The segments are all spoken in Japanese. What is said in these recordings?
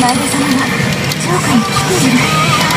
前田様が城下に来ている。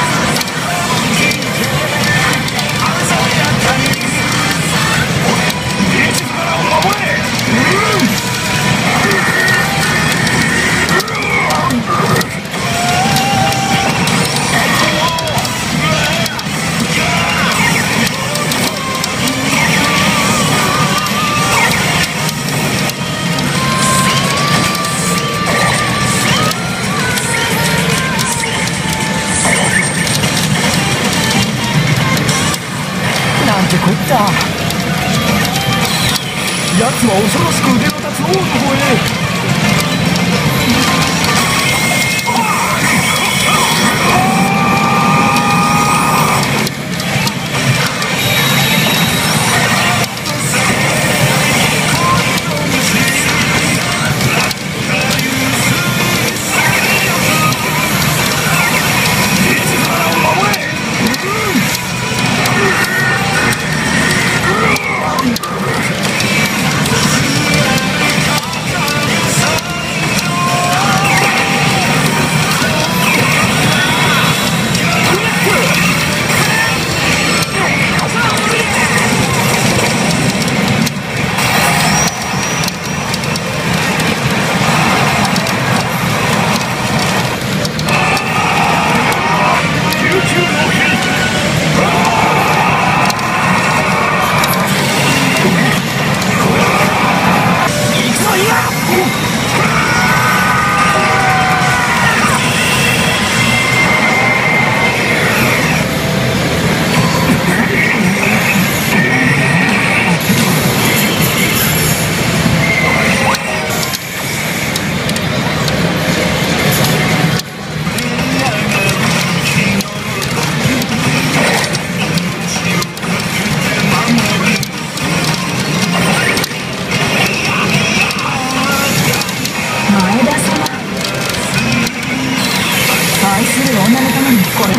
ってこった奴は恐ろしく腕の立つ王の方へ。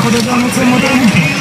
子供のつもり